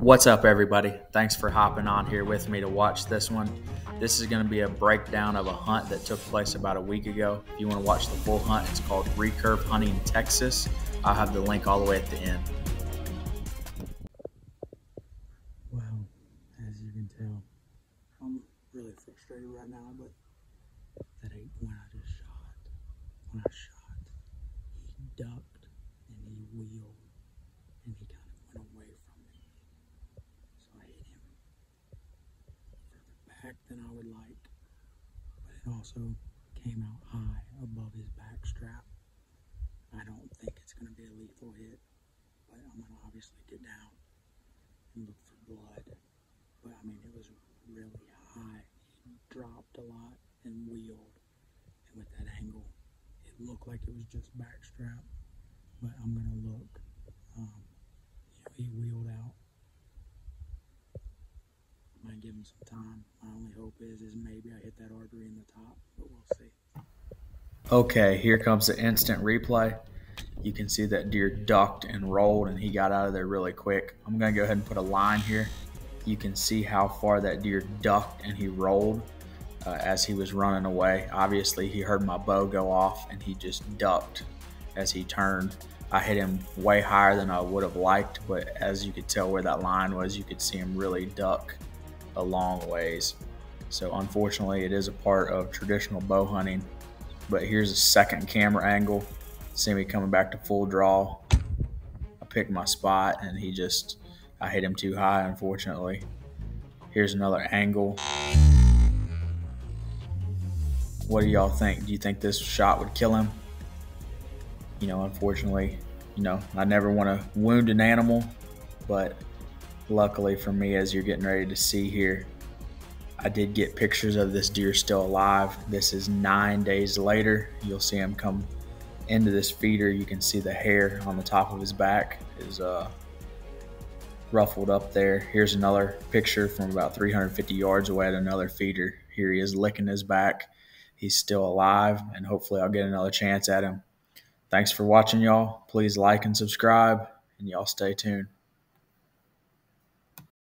What's up, everybody? Thanks for hopping on here with me to watch this one. This is going to be a breakdown of a hunt that took place about a week ago. If you want to watch the full hunt, it's called Recurve Hunting in Texas. I'll have the link all the way at the end. Well, as you can tell, I'm really frustrated right now, but that eight point I just shot, when I shot, he ducked and he wheeled and he kind of went away from me. So I hit him further back than I would like, but it also came out high above his back strap. I don't think it's going to be a lethal hit, but I'm going to obviously get down and look for blood. But I mean, it was really high. He dropped a lot and wheeled, and with that angle, it looked like it was just backstrap. But I'm going to look. Um, you know, he wheeled might give him some time. My only hope is, is maybe I hit that artery in the top, but we'll see. Okay, here comes the instant replay. You can see that deer ducked and rolled and he got out of there really quick. I'm gonna go ahead and put a line here. You can see how far that deer ducked and he rolled uh, as he was running away. Obviously, he heard my bow go off and he just ducked as he turned. I hit him way higher than I would have liked, but as you could tell where that line was, you could see him really duck a long ways. So unfortunately, it is a part of traditional bow hunting. But here's a second camera angle. See me coming back to full draw. I picked my spot and he just, I hit him too high, unfortunately. Here's another angle. What do y'all think? Do you think this shot would kill him? You know, unfortunately, you know, I never want to wound an animal, but luckily for me, as you're getting ready to see here, I did get pictures of this deer still alive. This is nine days later. You'll see him come into this feeder. You can see the hair on the top of his back is uh, ruffled up there. Here's another picture from about 350 yards away at another feeder. Here he is licking his back he's still alive, and hopefully I'll get another chance at him. Thanks for watching, y'all. Please like and subscribe, and y'all stay tuned.